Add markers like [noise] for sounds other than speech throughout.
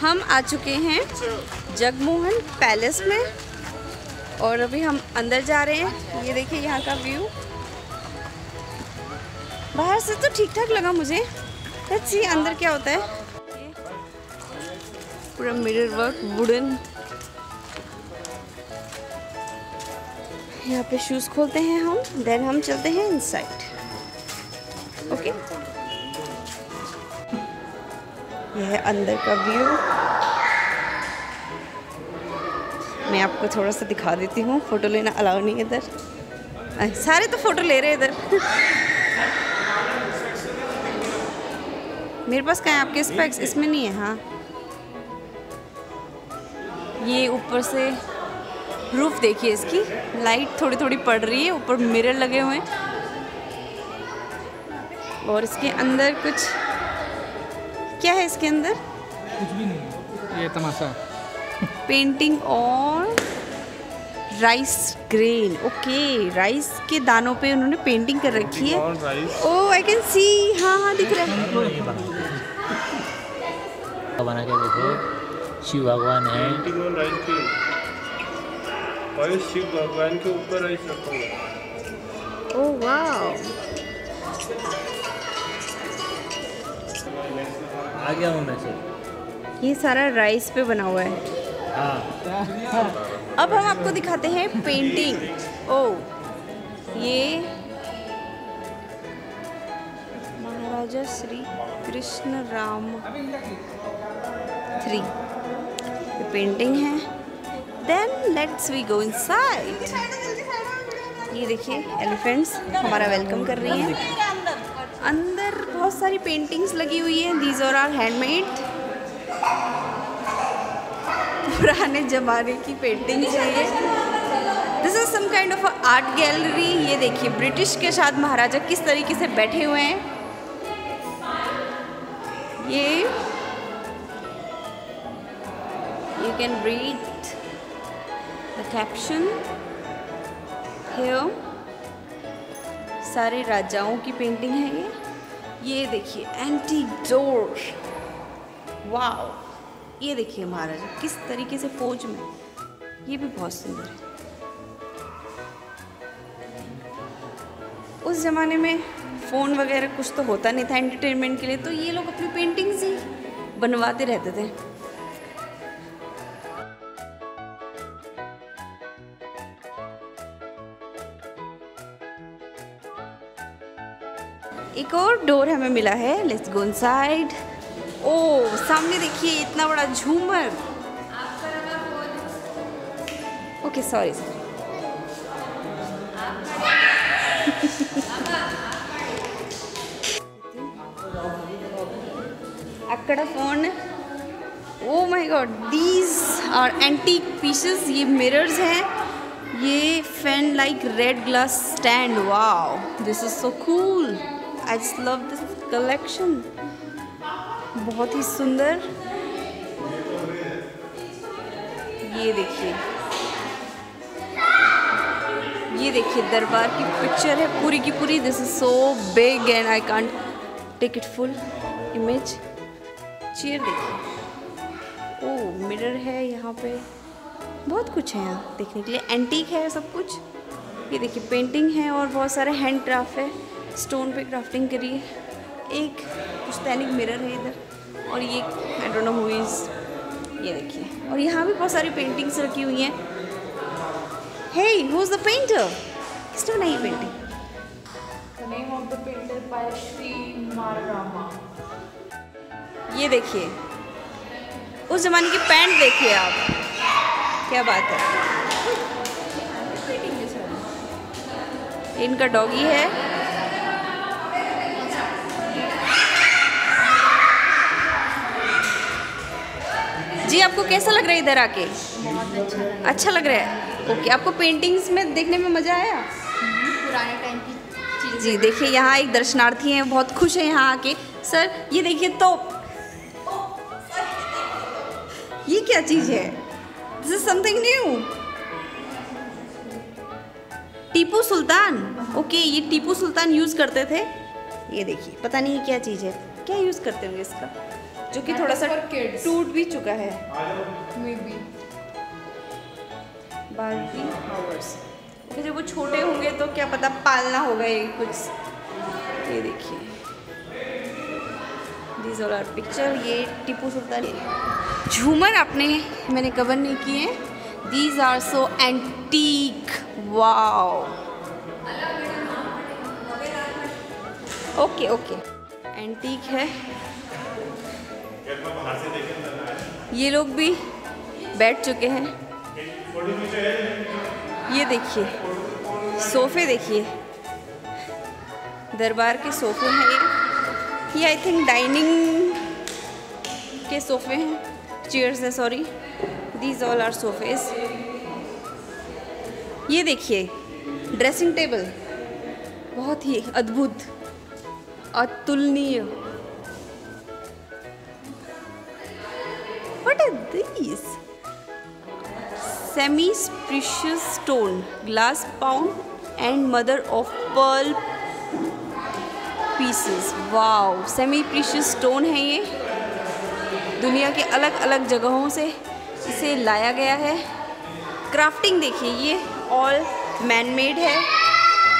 हम आ चुके हैं जगमोहन पैलेस में और अभी हम अंदर जा रहे हैं। ये देखिए यहाँ का व्यू। बाहर से तो ठीक ठाक लगा मुझे। सी अंदर क्या होता है। पूरा मिरर वर्क वुडन यहाँ पे शूज़ खोलते हैं हम देन हम चलते हैं इनसाइड ओके यह है अंदर का व्यू। मैं आपको थोड़ा सा दिखा देती हूँ, फ़ोटो लेना अलाउ नहीं है इधर। सारे तो फ़ोटो ले रहे हैं इधर। [laughs] मेरे पास कहाँ आपके स्पेक्स इसमें नहीं है हाँ। ये ऊपर से रूफ देखिए इसकी। लाइट थोड़ी थोड़ी पड़ रही है, ऊपर मिरर लगे हुए हैं। और इसके अंदर कुछ क्या है इसके अंदर? कुछ भी नहीं ये तमाशा। पेंटिंग और राइस ग्रेन ओके राइस के दानों पे उन्होंने पेंटिंग कर रखी है। ओ आई कैन सी हाँ हाँ दिख रहा है। बना के देखो। शिव भगवान है। और शिव भगवान के ऊपर राइस रखा हुआ है। ओ वाह आ गया हूँ मैं ये सारा राइस पे बना हुआ है। हाँ। अब हम आपको दिखाते हैं पेंटिंग ओ ये महाराजा श्री कृष्ण राम थ्री ये पेंटिंग है। Then let's we go inside ये देखिए एलिफेंट्स हमारा वेलकम कर रही हैं। अंदर बहुत सारी पेंटिंग्स लगी हुई हैं। दीज और आर हैंडमेड पुराने ज़माने की पेंटिंग्स है ये। This is some kind of art gallery ये देखिए ब्रिटिश के साथ महाराजा किस तरीके से बैठे हुए हैं। ये you can read the caption सारे राजाओं की पेंटिंग है ये। ये देखिए एंटी डोर वाओ ये देखिए महाराजा, किस तरीके से फौज में। ये भी बहुत सुंदर है। उस ज़माने में फ़ोन वगैरह कुछ तो होता नहीं था एंटरटेनमेंट के लिए तो ये लोग अपनी पेंटिंग्स ही बनवाते रहते थे। और डोर हमें मिला है। लेट्स गो इनसाइड ओ, सामने देखिए, इतना बड़ा झूमर। Okay sorry sorry phone. Oh my god these are antique pieces ये मिरर्स हैं। ये fan like red glass stand wow this is so cool I just love this collection बहुत ही सुंदर। ये देखिए। ये देखिए, दरबार की पिक्चर है, पूरी की पूरी। This is so big and I can't take it full image chair देखिए। ओ मिरर है यहाँ पे। बहुत कुछ है यहाँ देखने के लिए। एंटीक है सब कुछ। ये देखिए पेंटिंग है और बहुत सारे हैंड क्राफ्ट है। स्टोन पे क्राफ्टिंग करी है। एक पुश्तैनिक मिरर है इधर और ये I don't know who is ये देखिए। और यहाँ भी बहुत सारी पेंटिंग्स रखी हुई हैं। Hey who is the painter किसने बनाई painting The name of the painter by Sri Marama. ये देखिए। उस ज़माने की पैंट देखिए आप। क्या बात है। इनका डॉगी है। जी, आपको कैसा लग रहा है इधर आके? अच्छा अच्छा लग रहा है। ओके, आपको पेंटिंग्स में देखने में मज़ा आया? पुराने टाइम की जी, देखिए, यहाँ एक दर्शनार्थी हैं, बहुत खुश हैं यहाँ आके। सर, ये देखिए तो ये क्या चीज़ है? This is something new Tipu Sultan. Okay, ये टीपू सुल्तान यूज़ करते थे। ये देखिए, पता नहीं क्या चीज़ है। क्या यूज़ करते होंगे इसका? जो कि थोड़ा सा टूट भी चुका है। मे बी बारबी हावर्स ओके जब वो छोटे होंगे तो क्या पता पालना होगा ये कुछ। ये देखिए। दीज ऑल आर पिक्चर ये टीपू सुल्तान। झूमर आपने मैंने कवर नहीं किए these are so antique wow okay okay antique है। ये लोग भी बैठ चुके हैं। ये देखिए, सोफे देखिए। दरबार के सोफे हैं ये। ये आई थिंक डाइनिंग के सोफे हैं। चेयर्स हैं sorry these all are sofas ये देखिए ड्रेसिंग टेबल बहुत ही अद्भुत, अतुलनीय What are these? Semi precious stone, glass pound, and mother of pearl pieces. Wow, semi precious stone है ये दुनिया के अलग अलग जगहों से इसे लाया गया है क्राफ्टिंग देखिए ये ऑल मैन मेड है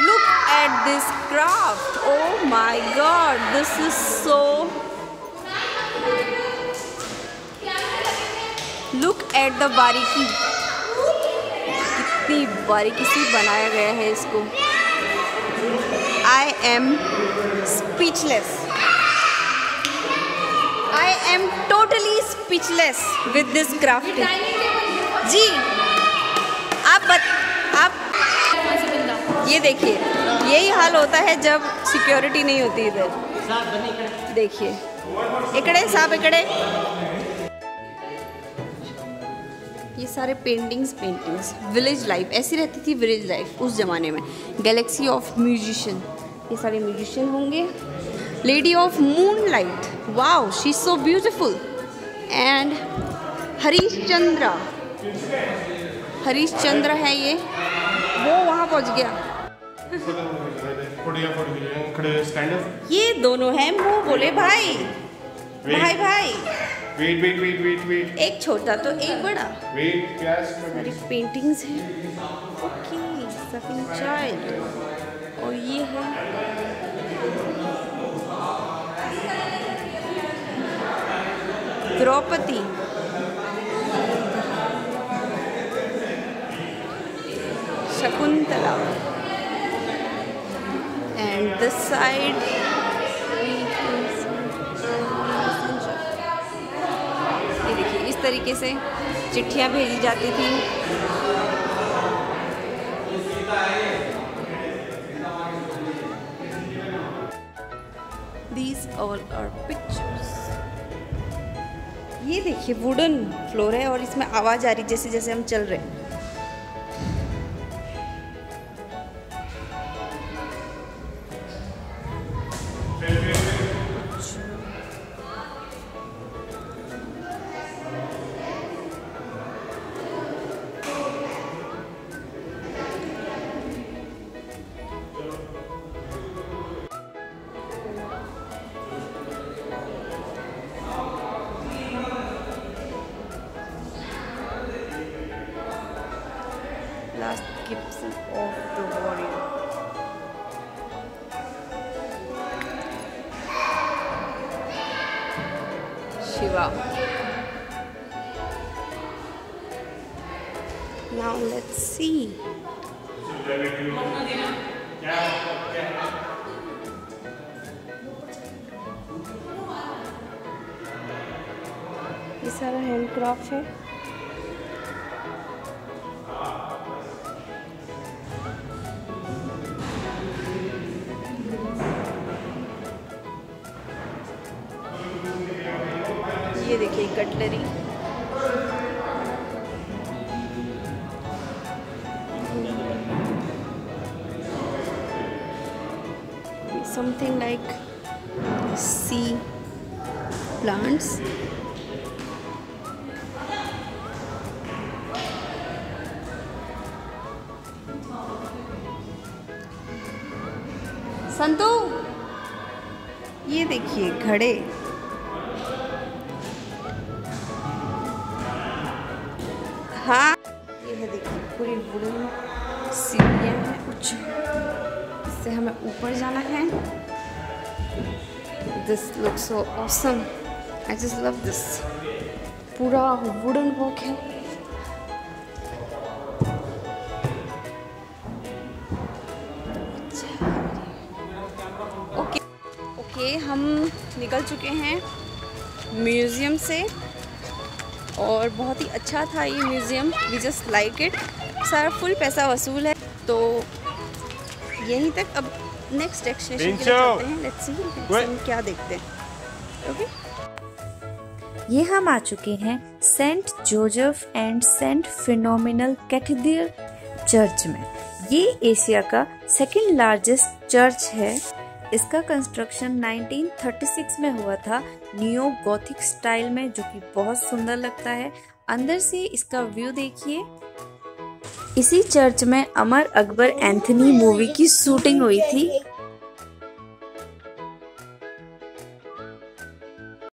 look at this craft oh my god this is so at the बारीकी कितनी बारीकी से बनाया गया है इसको। I am speechless I am totally speechless with this craft जी। आप बत, आप ये देखिए यही हाल होता है जब सिक्योरिटी नहीं होती इधर। देखिए। इकड़े साहब इकड़े सारे पेंटिंग्स पेंटिंग्स विलेज लाइफ ऐसी रहती थी विलेज लाइफ उस ज़माने में. गैलेक्सी ऑफ़ म्यूजिशियन ये सारे म्यूजिशियन होंगे. Lady of moonlight wow she so beautiful and Harish Chandra Harish Chandra है ये. वो वहाँ पहुँच गया. [laughs] ये दोनों हैं मुँह बोले, भाई भाई भाई। Wait wait wait wait wait एक छोटा तो एक बड़ा। वेट प्यास सारी पेंटिंग्स हैं। ओके सफिंग चाइल्ड और ये है। Draupadi. Shakuntala. And this side तरीके से चिट्ठियाँ भेजी जाती थी. ये देखिए वुडन फ्लोर है और इसमें आवाज़ आ रही जैसे जैसे हम चल रहे हैं last gibson of the warrior shiva now let's see ये सारा हैंडक्राफ्ट है ये देखिए cutlery. Something like sea plants संतो ये देखिए घड़े। This look so awesome I just love this पूरा वुडन वर्क है। ओके ओके हम निकल चुके हैं म्यूज़ियम से। और बहुत ही अच्छा था ये museum we just like it सारा फुल पैसा वसूल है। तो यहीं तक अब नेक्स्ट डेस्टिनेशन के लिए चलते हैं. लेट्स सी हम क्या देखते हैं. ओके ये हम आ चुके हैं सेंट जोजफ एंड सेंट फिनोमिनल कैथेड्रल चर्च में. ये एशिया का सेकंड लार्जेस्ट चर्च है. इसका कंस्ट्रक्शन 1936 में हुआ था. नियो गोथिक स्टाइल में जो कि बहुत सुंदर लगता है. अंदर से इसका व्यू देखिए. इसी चर्च में अमर अकबर एंथनी मूवी की शूटिंग हुई थी।